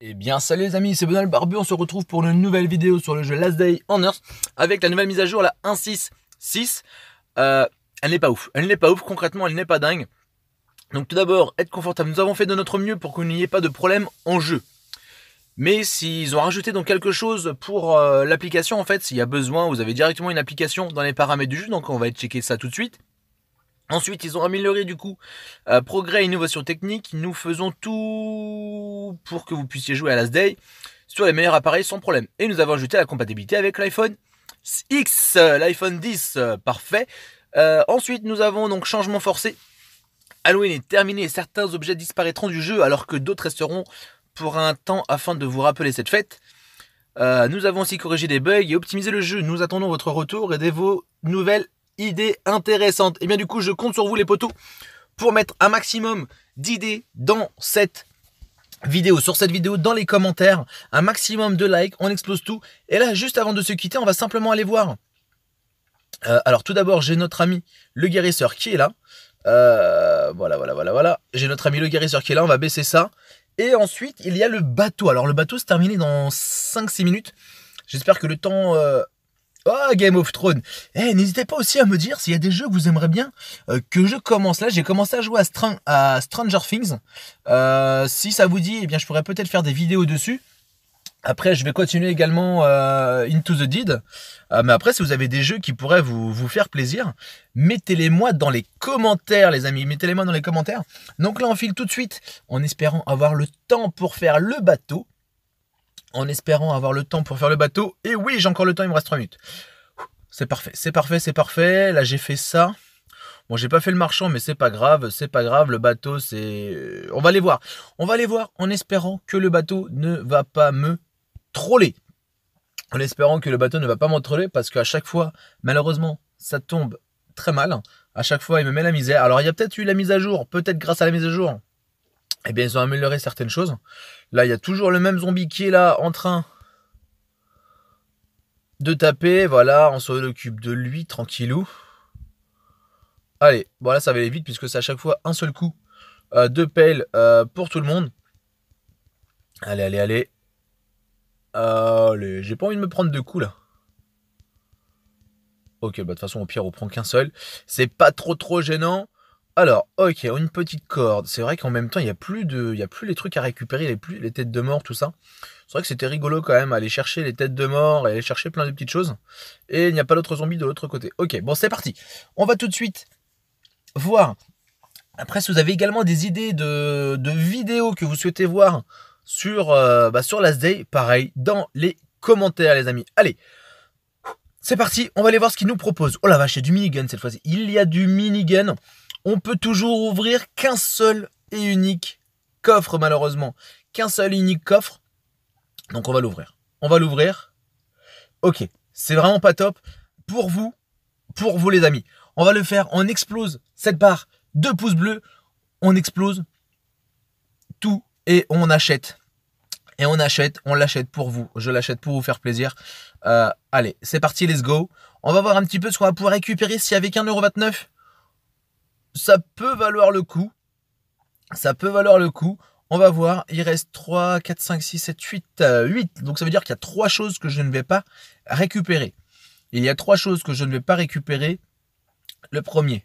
Eh bien salut les amis, c'est Bonal Barbu, on se retrouve pour une nouvelle vidéo sur le jeu Last Day on Earth avec la nouvelle mise à jour, la 1.6.6. Euh, elle n'est pas ouf, elle n'est pas ouf, concrètement elle n'est pas dingue. Donc tout d'abord, être confortable, nous avons fait de notre mieux pour qu'il n'y ait pas de problème en jeu. Mais s'ils ont rajouté donc quelque chose pour euh, l'application, en fait, s'il y a besoin, vous avez directement une application dans les paramètres du jeu, donc on va checker ça tout de suite. Ensuite, ils ont amélioré du coup euh, progrès et innovation technique. Nous faisons tout pour que vous puissiez jouer à Last Day sur les meilleurs appareils sans problème. Et nous avons ajouté la compatibilité avec l'iPhone X, l'iPhone 10, euh, parfait. Euh, ensuite, nous avons donc changement forcé. Halloween est terminé et certains objets disparaîtront du jeu alors que d'autres resteront pour un temps afin de vous rappeler cette fête. nous avons aussi corrigé des bugs et optimisé le jeu. Nous attendons votre retour et vos nouvelles idée intéressante. Et eh bien du coup, je compte sur vous les potos pour mettre un maximum d'idées dans cette vidéo, sur cette vidéo, dans les commentaires, un maximum de likes, on explose tout. Et là, juste avant de se quitter, on va simplement aller voir. Euh, alors tout d'abord, j'ai notre ami le guérisseur qui est là. Euh, voilà, voilà, voilà, voilà. J'ai notre ami le guérisseur qui est là, on va baisser ça. Et ensuite, il y a le bateau. Alors le bateau se terminé dans 5-6 minutes. J'espère que le temps euh, Oh, Game of Thrones. Eh, n'hésitez pas aussi à me dire s'il y a des jeux que vous aimeriez bien euh, que je commence. Là, j'ai commencé à jouer à, Stranger Things. Euh, si ça vous dit, eh bien, je pourrais peut-être faire des vidéos dessus. Après, je vais continuer également euh, Into the Dead. mais après, si vous avez des jeux qui pourraient vous, vous faire plaisir, mettez-les moi dans les commentaires, les amis. Mettez-les moi dans les commentaires. Donc là, on file tout de suite en espérant avoir le temps pour faire le bateau en espérant avoir le temps pour faire le bateau. Et oui, j'ai encore le temps, il me reste 3 minutes. C'est parfait, c'est parfait, c'est parfait. Là, j'ai fait ça. Bon, j'ai pas fait le marchand, mais c'est pas grave, c'est pas grave. Le bateau, c'est. On va aller voir. On va aller voir en espérant que le bateau ne va pas me troller. En espérant que le bateau ne va pas me troller parce qu'à chaque fois, malheureusement, ça tombe très mal. À chaque fois, il me met la misère. Alors, il y a peut-être eu la mise à jour, peut-être grâce à la mise à jour eh bien, ils ont amélioré certaines choses. Là, il y a toujours le même zombie qui est là, en train de taper. Voilà, on se occupe de lui, tranquillou. Allez, voilà, ça va aller vite, puisque c'est à chaque fois un seul coup euh, de pelle euh, pour tout le monde. Allez, allez, allez. Allez, j'ai pas envie de me prendre deux coups, là. Ok, bah de toute façon, au pire, on prend qu'un seul. C'est pas trop trop gênant. Alors, ok, une petite corde. C'est vrai qu'en même temps, il n'y a plus de, il y a plus les trucs à récupérer, a plus les têtes de mort, tout ça. C'est vrai que c'était rigolo quand même, aller chercher les têtes de mort et aller chercher plein de petites choses. Et il n'y a pas d'autres zombies de l'autre côté. Ok, bon, c'est parti. On va tout de suite voir. Après, si vous avez également des idées de, vidéos que vous souhaitez voir sur, euh, bah, sur Last Day, pareil, dans les commentaires, les amis. Allez, c'est parti, on va aller voir ce qu'ils nous proposent. Oh la vache, il y a du minigun cette fois-ci. Il y a du minigun on peut toujours ouvrir qu'un seul et unique coffre malheureusement. Qu'un seul et unique coffre. Donc on va l'ouvrir. On va l'ouvrir. Ok, c'est vraiment pas top. Pour vous, pour vous les amis, on va le faire. On explose cette barre de pouces bleus. On explose tout et on achète. Et on achète, on l'achète pour vous. Je l'achète pour vous faire plaisir. Euh, allez, c'est parti, let's go. On va voir un petit peu ce qu'on va pouvoir récupérer si avec 1,29€ ça peut valoir le coup. Ça peut valoir le coup. On va voir, il reste 3, 4, 5, 6, 7, 8, 8. Donc ça veut dire qu'il y a trois choses que je ne vais pas récupérer. Il y a trois choses que je ne vais pas récupérer. Le premier,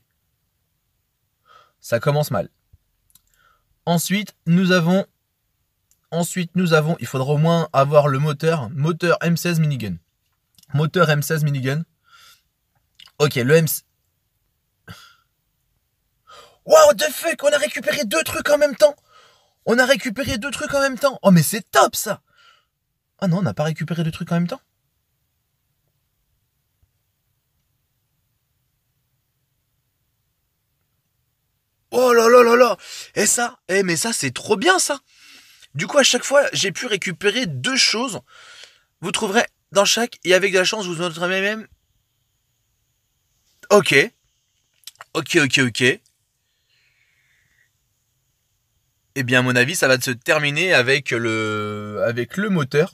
ça commence mal. Ensuite, nous avons Ensuite, nous avons, il faudra au moins avoir le moteur, moteur M16 minigun. Moteur M16 minigun. Ok, le M, Wow, the fuck, on a récupéré deux trucs en même temps. On a récupéré deux trucs en même temps. Oh, mais c'est top ça. Ah non, on n'a pas récupéré deux trucs en même temps. Oh là là là là Et ça, eh mais ça c'est trop bien ça Du coup à chaque fois j'ai pu récupérer deux choses. Vous trouverez dans chaque, et avec de la chance vous en aurez même... Ok. Ok, ok, ok. Eh bien, à mon avis, ça va se terminer avec le, avec le moteur.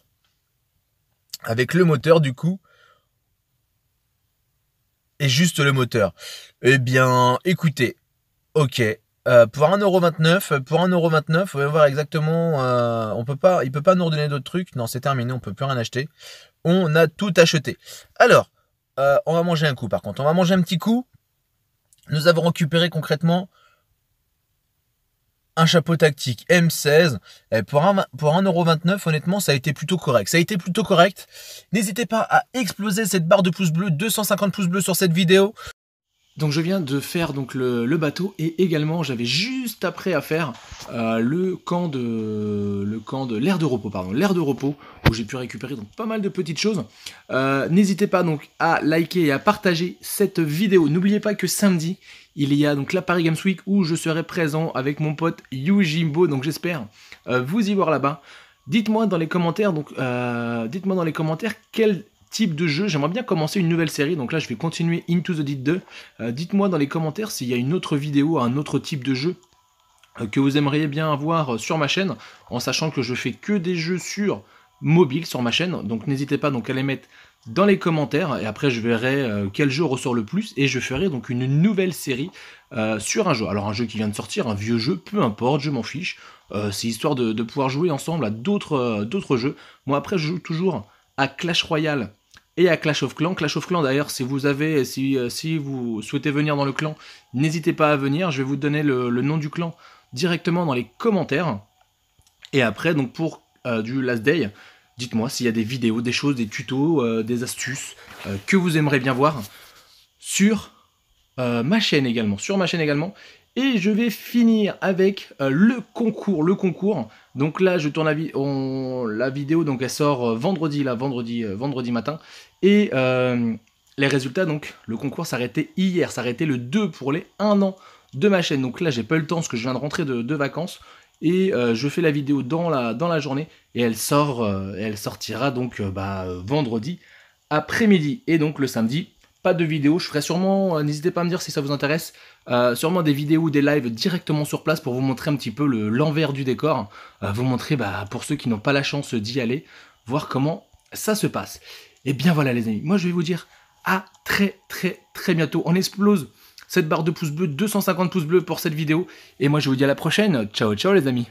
Avec le moteur, du coup. Et juste le moteur. Eh bien, écoutez. Ok. euh, pour 1,29€, pour 1,29€, on va voir exactement, euh, on peut pas, il peut pas nous redonner d'autres trucs. Non, c'est terminé, on peut plus rien acheter. On a tout acheté. Alors, euh, on va manger un coup par contre. On va manger un petit coup. Nous avons récupéré concrètement un chapeau tactique M16. Et pour 1,29€, honnêtement, ça a été plutôt correct. Ça a été plutôt correct. N'hésitez pas à exploser cette barre de pouces bleus, 250 pouces bleus sur cette vidéo. Donc je viens de faire donc le, bateau et également j'avais juste après à faire euh, le camp de camp de l'air de repos pardon l'air de repos où j'ai pu récupérer donc pas mal de petites choses. Euh, n'hésitez pas donc à liker et à partager cette vidéo. N'oubliez pas que samedi il y a donc la Paris Games Week où je serai présent avec mon pote Yujimbo donc j'espère euh, vous y voir là-bas. Dites-moi dans les commentaires donc dites-moi dans les commentaires quel type de jeu. J'aimerais bien commencer une nouvelle série, donc là je vais continuer Into the Dead 2. Euh, dites-moi dans les commentaires s'il y a une autre vidéo, un autre type de jeu euh, que vous aimeriez bien avoir euh, sur ma chaîne, en sachant que je fais que des jeux sur mobile sur ma chaîne, donc n'hésitez pas donc à les mettre dans les commentaires et après je verrai quel jeu ressort le plus et je ferai donc une nouvelle série sur un jeu. Alors un jeu qui vient de sortir, un vieux jeu, peu importe, je m'en fiche. c'est histoire de, pouvoir jouer ensemble à d'autres jeux. Moi après je joue toujours à Clash Royale et à Clash of Clans. Clash of Clans d'ailleurs, si vous avez, si, euh, si vous souhaitez venir dans le clan, n'hésitez pas à venir. Je vais vous donner le, nom du clan directement dans les commentaires. Et après, donc pour euh, du Last Day, dites-moi s'il y a des vidéos, des choses, des tutos, euh, des astuces que vous aimeriez bien voir sur ma chaîne également. Sur ma chaîne également. Et je vais finir avec le concours. Le concours. Donc là, je tourne la, vidéo, donc elle sort vendredi, là, vendredi, vendredi matin. Et euh, les résultats, donc, le concours s'arrêtait hier, s'arrêtait le 2 pour les 1 an de ma chaîne. Donc là, j'ai pas eu le temps parce que je viens de rentrer de, vacances. Et euh, je fais la vidéo dans la, journée et elle sort, euh, elle sortira donc bah, vendredi après-midi. Et donc le samedi, pas de vidéo. Je ferai sûrement, n'hésitez pas à me dire si ça vous intéresse, sûrement des vidéos ou des lives directement sur place pour vous montrer un petit peu l'envers du décor. vous montrer, bah, pour ceux qui n'ont pas la chance d'y aller, voir comment ça se passe. Et bien voilà les amis, moi je vais vous dire à très très très bientôt. On explose cette barre de pouces bleus, 250 pouces bleus pour cette vidéo. Et moi je vous dis à la prochaine. Ciao ciao les amis.